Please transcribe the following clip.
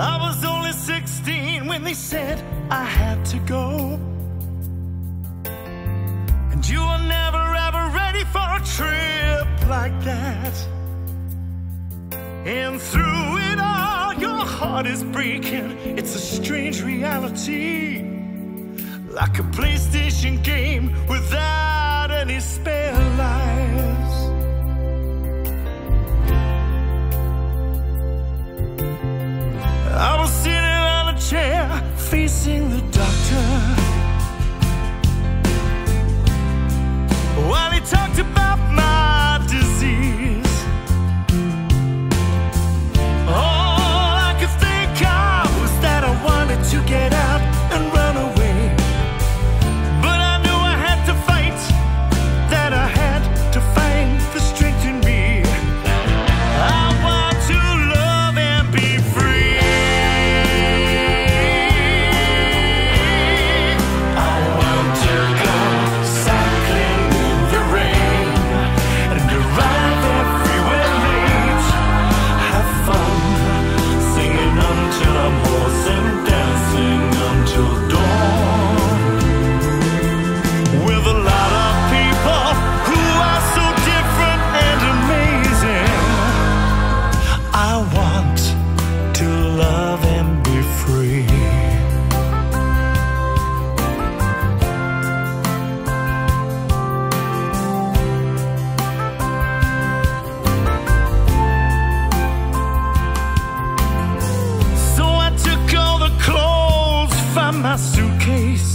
I was only 16 when they said I had to go. And you were never ever ready for a trip like that. And through it all, your heart is breaking. It's a strange reality. Like a PlayStation game without any space. I was sitting on a chair facing the doctor. my suitcase.